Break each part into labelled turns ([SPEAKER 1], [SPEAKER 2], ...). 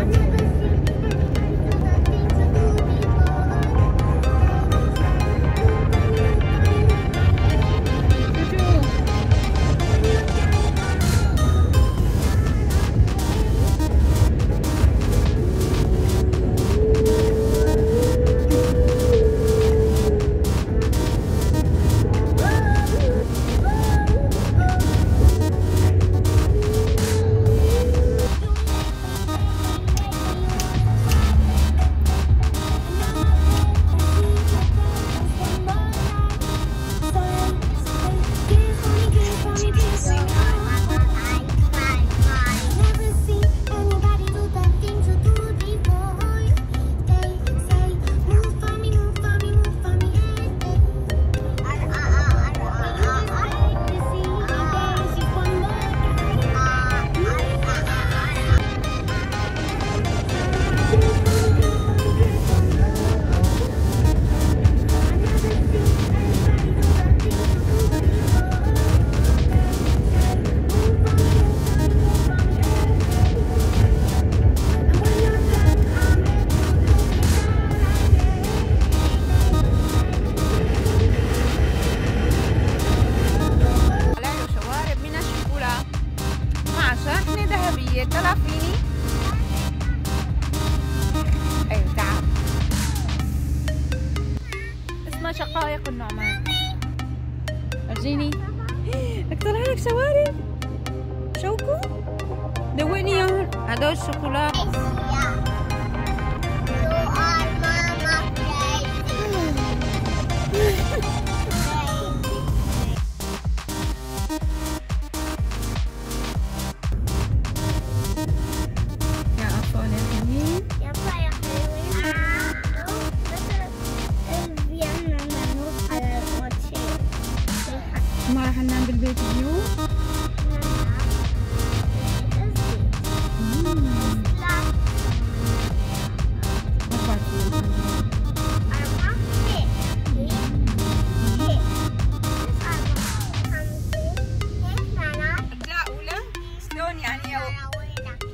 [SPEAKER 1] على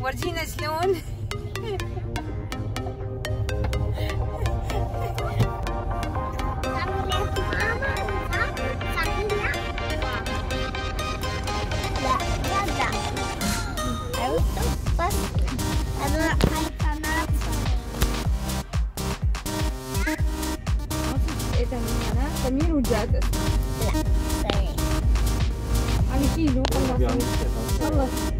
[SPEAKER 1] ورجينا شلون ايه تميم انا تميم وجاد على كيلو خلص خلص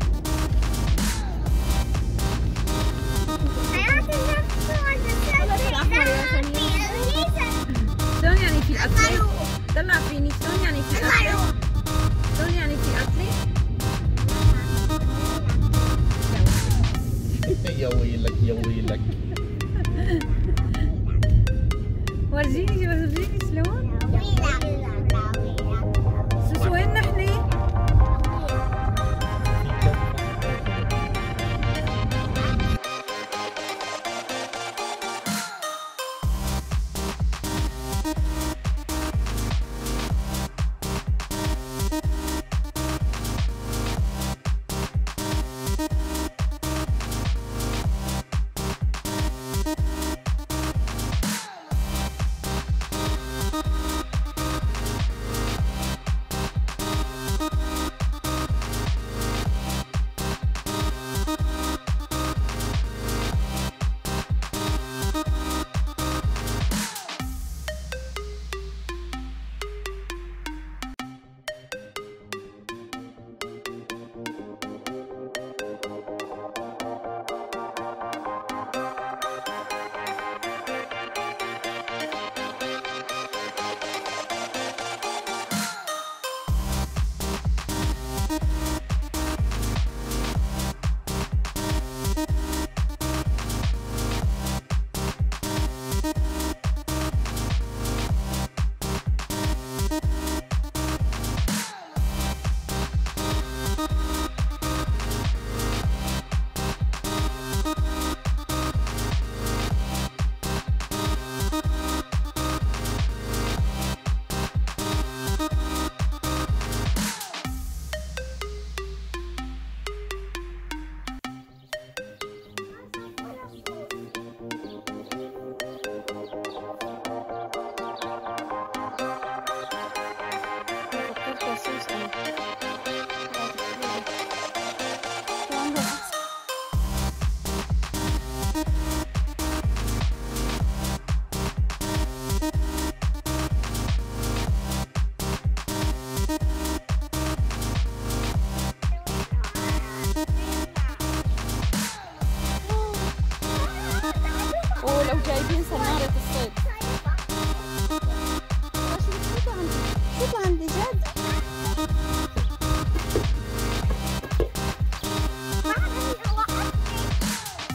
[SPEAKER 1] في؟ طلع فيني شلون يعني في أكلة؟ شلون يعني في أكلة؟
[SPEAKER 2] يا ويلك يا ويلك
[SPEAKER 1] ورجيني ورجيني شلون؟
[SPEAKER 3] عن جد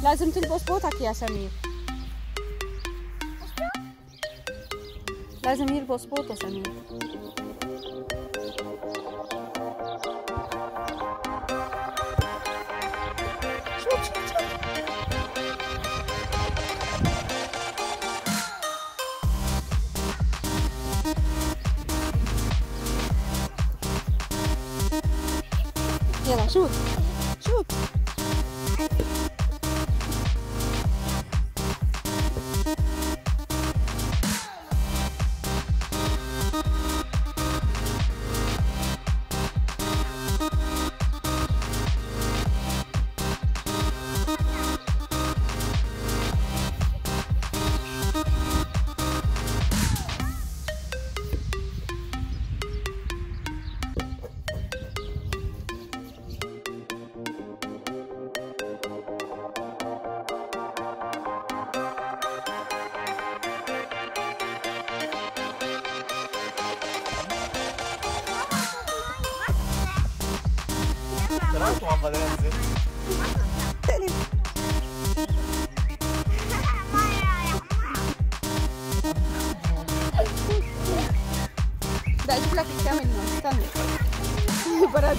[SPEAKER 3] لازم تلبس بوتك يا سمير. لازم يلبس بوطه سمير.
[SPEAKER 1] Toma,
[SPEAKER 3] Valencia. لا أجيب لك الكامل استنى برد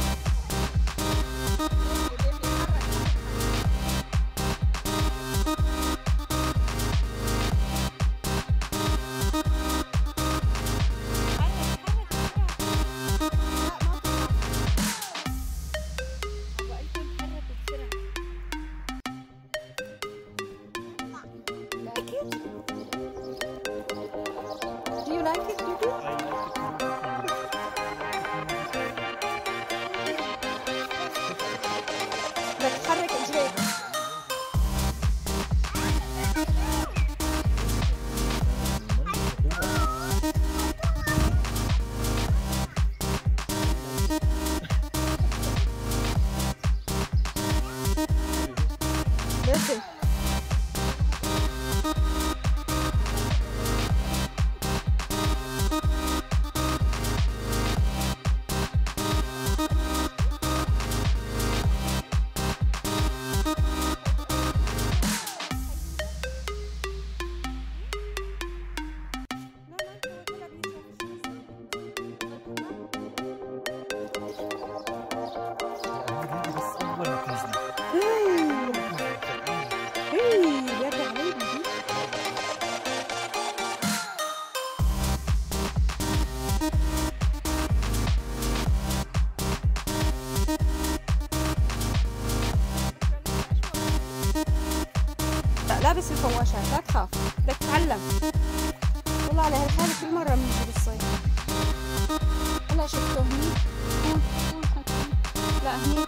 [SPEAKER 3] لابس الفواشات لا تخاف بدك تتعلم. والله على هالحالة كل مرة بنيجي بالصيف هلا شفته هني؟ لا هني.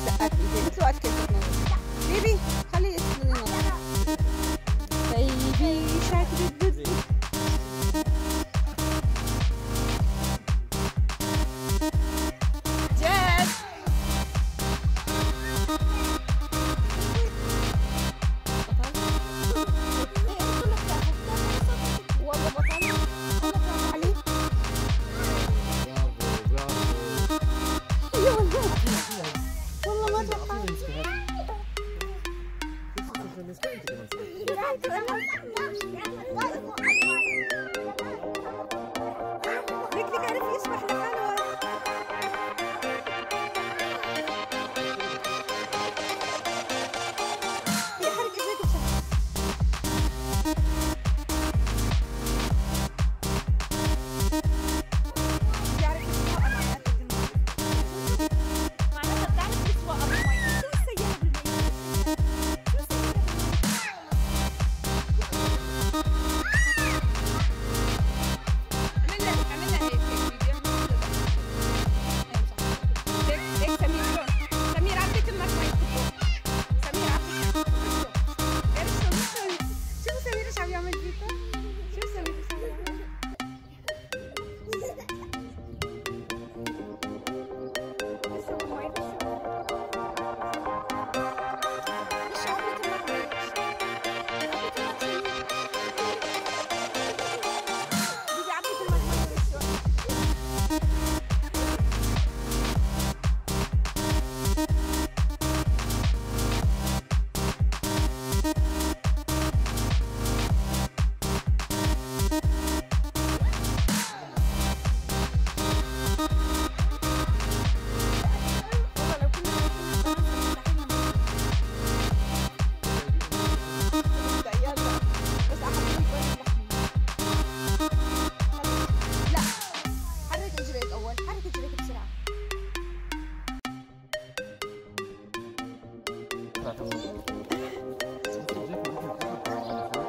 [SPEAKER 3] side.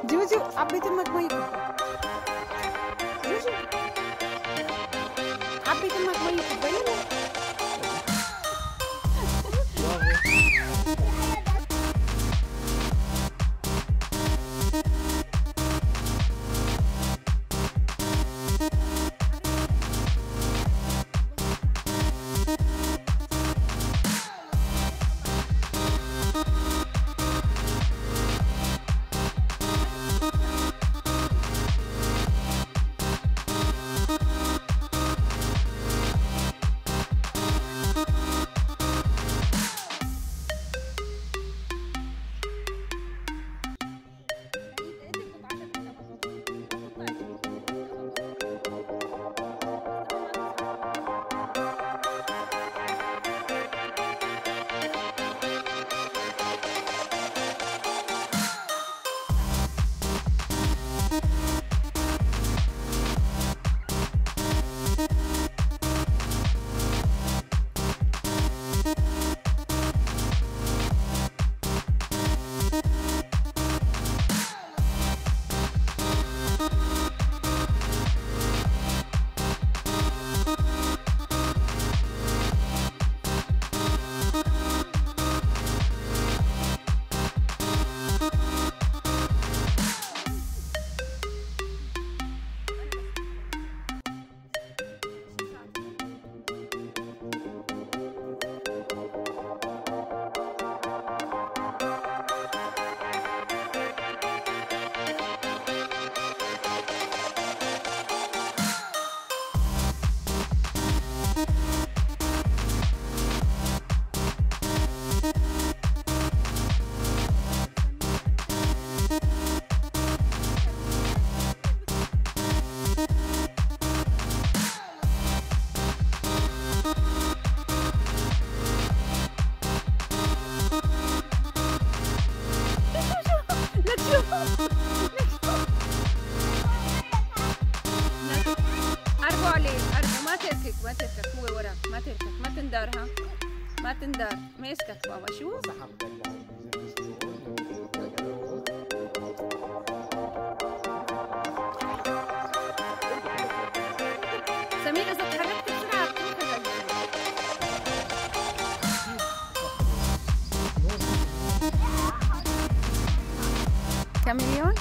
[SPEAKER 3] Дюдю, а быть мой. Дюдю. ماسكك بابا
[SPEAKER 2] شو
[SPEAKER 3] سمير إذا بسرعة كم مليون؟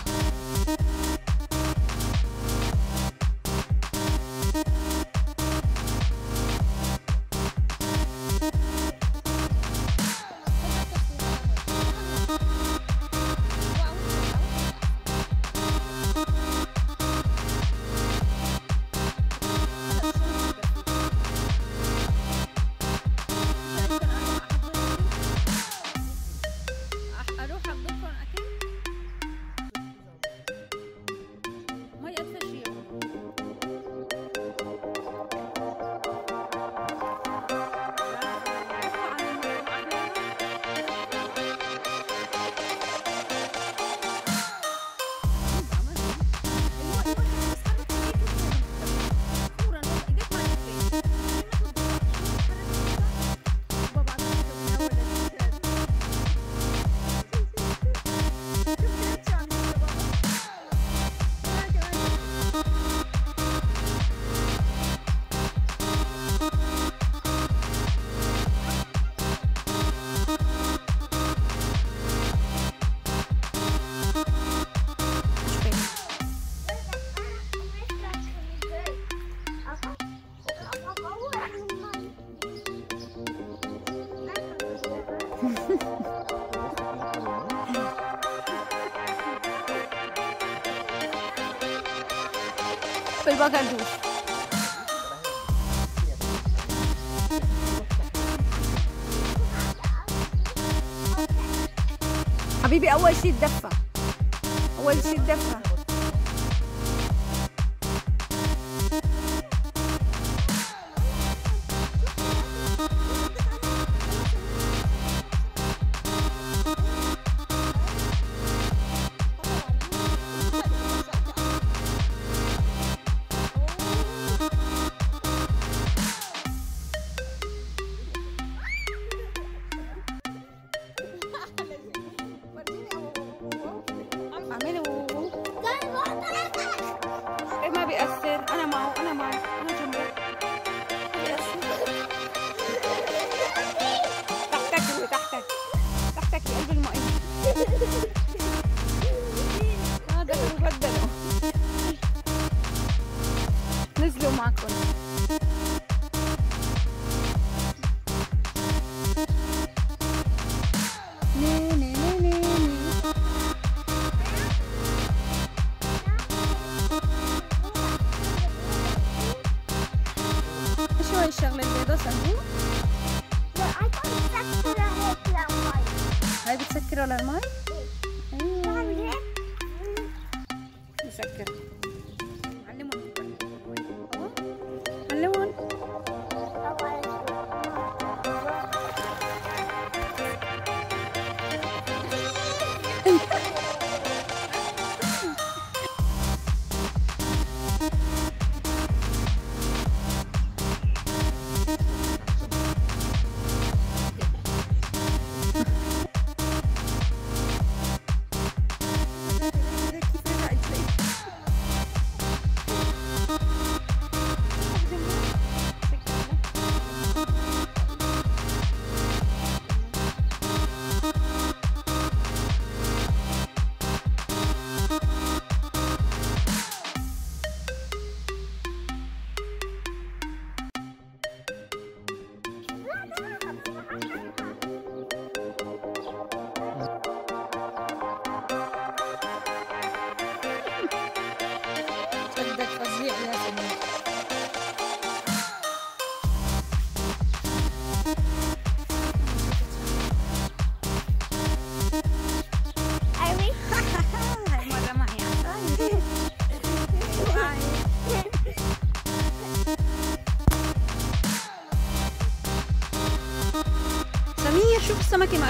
[SPEAKER 3] بالبقدونس حبيبي أول شيء الدفه أول شيء الدفه الشغله البيضاء سموم هاي بتسكر على المي؟ أيوه بتسكر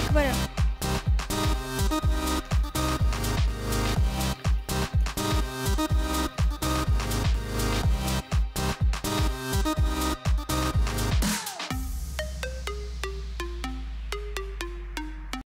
[SPEAKER 3] akbar